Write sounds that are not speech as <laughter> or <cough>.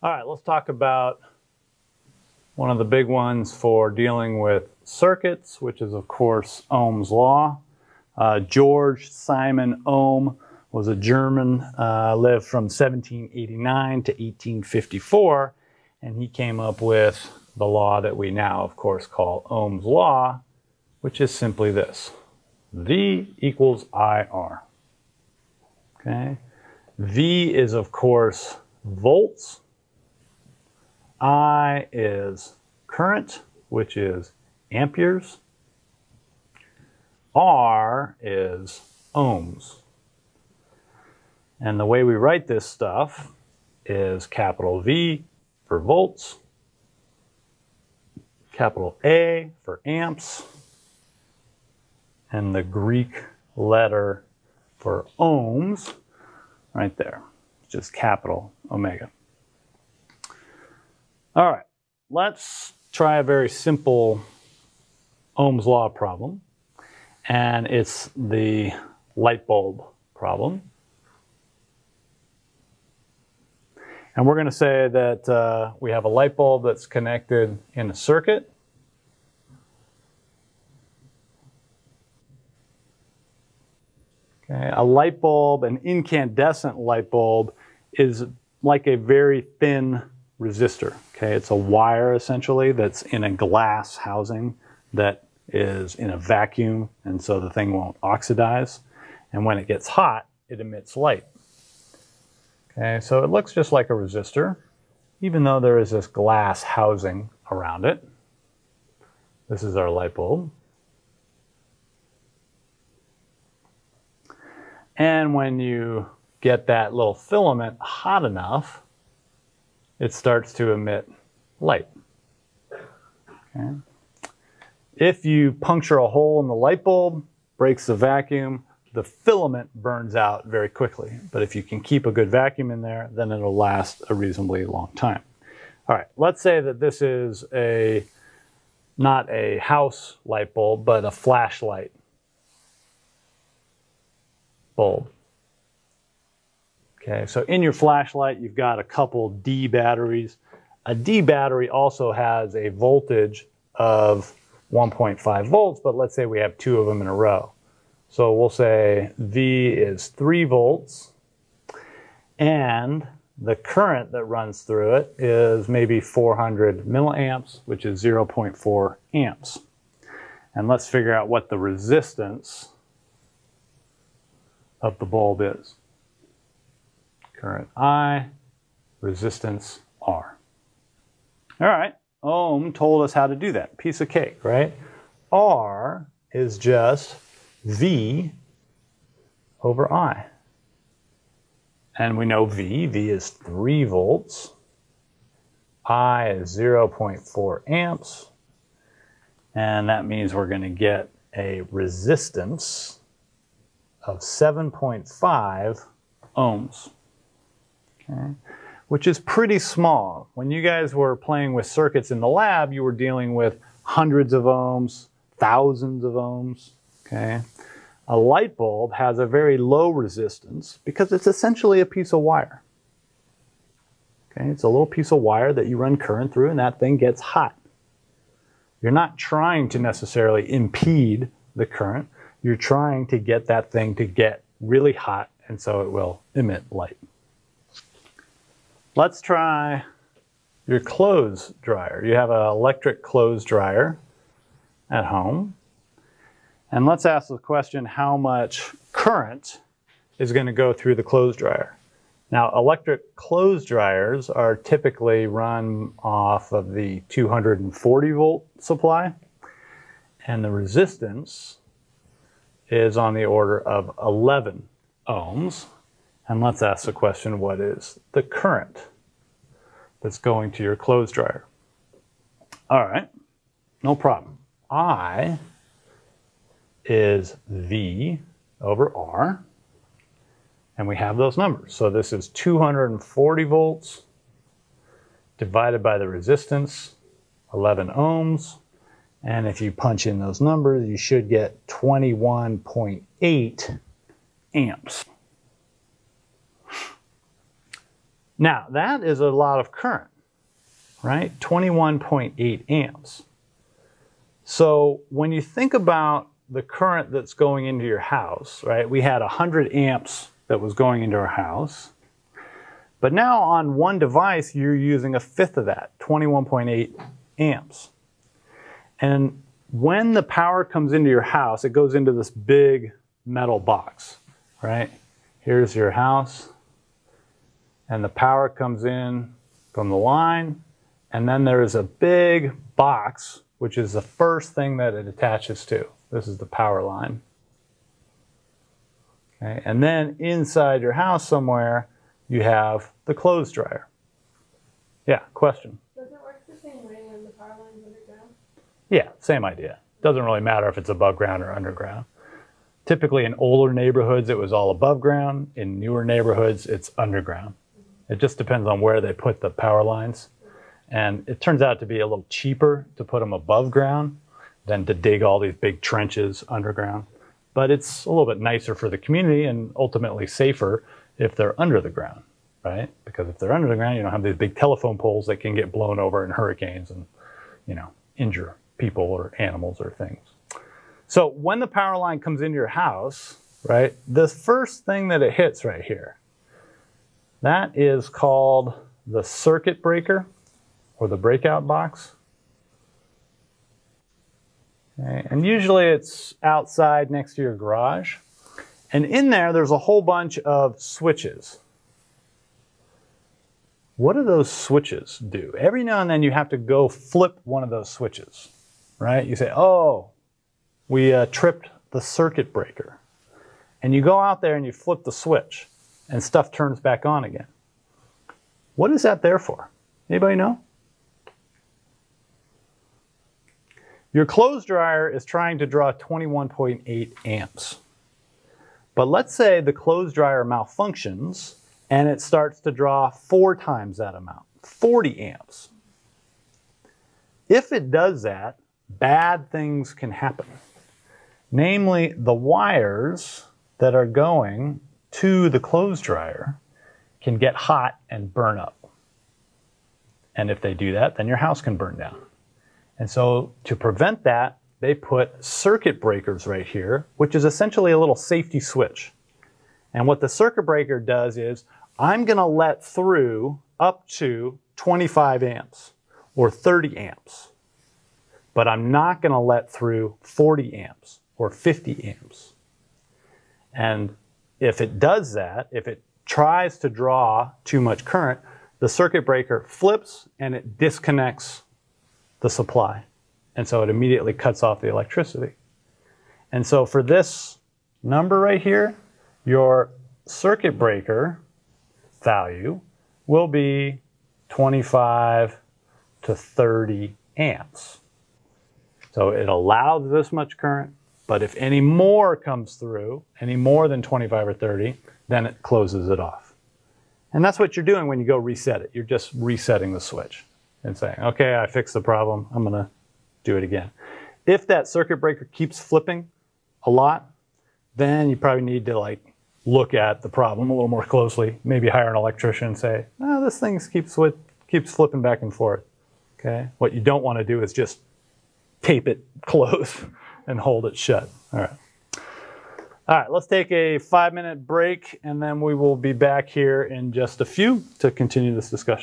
All right, let's talk about one of the big ones for dealing with circuits, which is, of course, Ohm's law. Uh, George Simon Ohm was a German, uh, lived from 1789 to 1854, and he came up with the law that we now, of course, call Ohm's law, which is simply this. V equals IR. Okay? V is, of course, volts. I is current, which is amperes. R is ohms. And the way we write this stuff is capital V for volts, capital A for amps, and the Greek letter for ohms right there, just capital omega. All right, let's try a very simple Ohm's law problem, and it's the light bulb problem. And we're going to say that uh, we have a light bulb that's connected in a circuit. Okay, a light bulb, an incandescent light bulb, is like a very thin resistor. Okay, it's a wire essentially that's in a glass housing that is in a vacuum, and so the thing won't oxidize. And when it gets hot, it emits light. Okay, so it looks just like a resistor, even though there is this glass housing around it. This is our light bulb. And when you get that little filament hot enough, it starts to emit light. Okay. If you puncture a hole in the light bulb, breaks the vacuum, the filament burns out very quickly. But if you can keep a good vacuum in there, then it'll last a reasonably long time. All right, let's say that this is a not a house light bulb, but a flashlight bulb. Okay, so in your flashlight, you've got a couple D batteries. A D battery also has a voltage of 1.5 volts, but let's say we have two of them in a row. So we'll say V is 3 volts, and the current that runs through it is maybe 400 milliamps, which is 0.4 amps. And let's figure out what the resistance of the bulb is. Current I, resistance R. All right, Ohm told us how to do that. Piece of cake, right? R is just V over I. And we know V, V is 3 volts. I is 0.4 amps. And that means we're going to get a resistance of 7.5 ohms. Okay? Which is pretty small. When you guys were playing with circuits in the lab, you were dealing with hundreds of ohms, thousands of ohms. Okay? A light bulb has a very low resistance because it's essentially a piece of wire. Okay? It's a little piece of wire that you run current through and that thing gets hot. You're not trying to necessarily impede the current. You're trying to get that thing to get really hot and so it will emit light. Let's try your clothes dryer. You have an electric clothes dryer at home. And let's ask the question how much current is going to go through the clothes dryer. Now, electric clothes dryers are typically run off of the 240 volt supply, and the resistance is on the order of 11 ohms. And let's ask the question what is the current that's going to your clothes dryer? All right, no problem. I is V over R. And we have those numbers. So this is 240 volts divided by the resistance, 11 ohms. And if you punch in those numbers, you should get 21.8 amps. Now, that is a lot of current, right? 21.8 amps. So when you think about the current that's going into your house, right? We had 100 amps that was going into our house. But now on one device, you're using a fifth of that, 21.8 amps. And when the power comes into your house, it goes into this big metal box, right? Here's your house, and the power comes in from the line, and then there's a big box, which is the first thing that it attaches to. This is the power line. Okay, and then inside your house somewhere, you have the clothes dryer. Yeah, question. Does it work the same way when the power line's underground? Yeah, same idea. Doesn't really matter if it's above ground or underground. Typically in older neighborhoods, it was all above ground. In newer neighborhoods, it's underground. It just depends on where they put the power lines. And it turns out to be a little cheaper to put them above ground than to dig all these big trenches underground. But it's a little bit nicer for the community and ultimately safer if they're under the ground, right? Because if they're under the ground, you don't have these big telephone poles that can get blown over in hurricanes and, you know, injure people or animals or things. So when the power line comes into your house, right, the first thing that it hits right here, that is called the circuit breaker or the breakout box. Okay, and usually it's outside next to your garage. And in there, there's a whole bunch of switches. What do those switches do? Every now and then you have to go flip one of those switches, right? You say, oh, we uh, tripped the circuit breaker. And you go out there and you flip the switch and stuff turns back on again. What is that there for? Anybody know? Your clothes dryer is trying to draw 21.8 amps. But let's say the clothes dryer malfunctions and it starts to draw four times that amount, 40 amps. If it does that, bad things can happen. Namely, the wires that are going to the clothes dryer can get hot and burn up. And if they do that, then your house can burn down. And so to prevent that, they put circuit breakers right here, which is essentially a little safety switch. And what the circuit breaker does is, I'm gonna let through up to 25 amps or 30 amps, but I'm not gonna let through 40 amps or 50 amps. And if it does that, if it tries to draw too much current, the circuit breaker flips and it disconnects the supply. And so it immediately cuts off the electricity. And so for this number right here, your circuit breaker value will be 25 to 30 amps. So it allows this much current, but if any more comes through, any more than 25 or 30, then it closes it off. And that's what you're doing when you go reset it. You're just resetting the switch and saying, okay, I fixed the problem. I'm going to do it again. If that circuit breaker keeps flipping a lot, then you probably need to like look at the problem a little more closely. Maybe hire an electrician and say, oh, this thing keeps, keeps flipping back and forth. Okay. What you don't want to do is just tape it <laughs> close and hold it shut. All right. All right, let's take a five minute break and then we will be back here in just a few to continue this discussion.